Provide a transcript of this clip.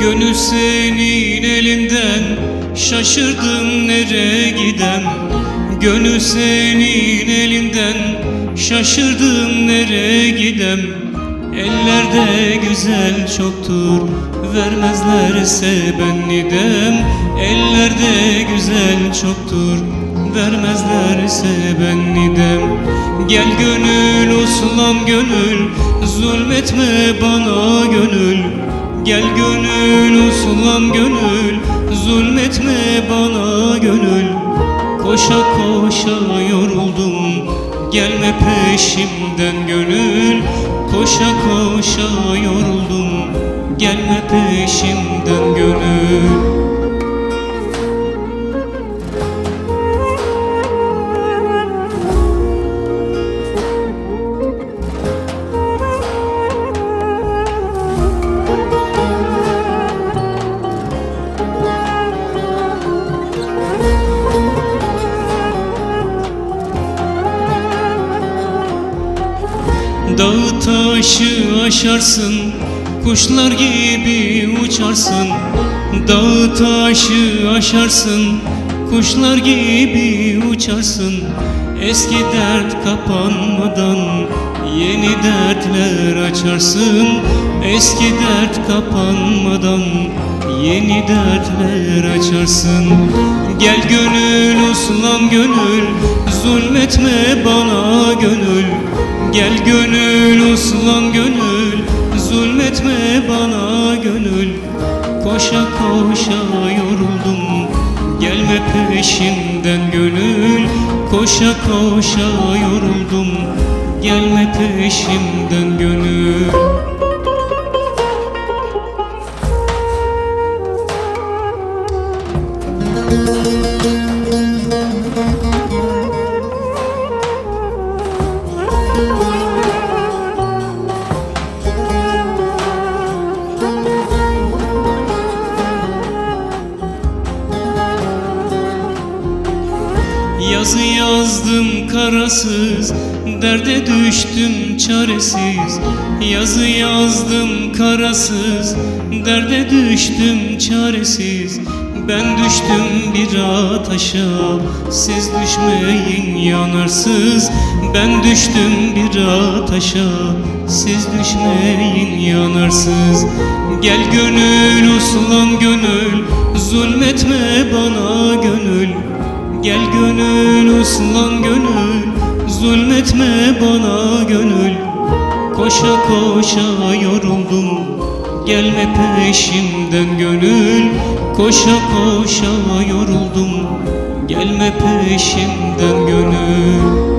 Gönül senin elinden Şaşırdım nereye gidem Gönül senin elinden Şaşırdım nereye gidem Ellerde güzel çoktur Vermezlerse ben nidem Ellerde güzel çoktur Vermezlerse ben nidem Gel gönül uslan gönül Zulmetme bana gönül Gel gönül uslan gönül Zulmetme bana gönül. Koşa koşa yoruldum Gelme peşimden gönül. Koşa koşa yoruldum Gelme peşimden gönül Dağı taşı aşarsın Kuşlar gibi uçarsın. Dağı taşı aşarsın Kuşlar gibi uçarsın. Eski dert kapanmadan Yeni dertler açarsın. Eski dert kapanmadan Yeni dertler açarsın. Gel gönül uslan gönül Zulmetme bana gönül Gel gönül uslan gönül Zulmetme bana gönül. Koşa koşa yoruldum Gelme peşimden gönül. Koşa koşa yoruldum Gelme peşimden gönül Yazı yazdım karasız Derde düştüm çaresiz. Yazı yazdım karasız Derde düştüm çaresiz. Ben düştüm bir ataşa Siz düşmeyin yanarsız. Ben düştüm bir ataşa Siz düşmeyin yanarsız. Gel gönül uslan gönül Zulmetme bana gönül Gel gönül uslan gönül Zulmetme bana gönül. Koşa koşa yoruldum Gelme peşimden gönül. Koşa koşa yoruldum Gelme peşimden gönül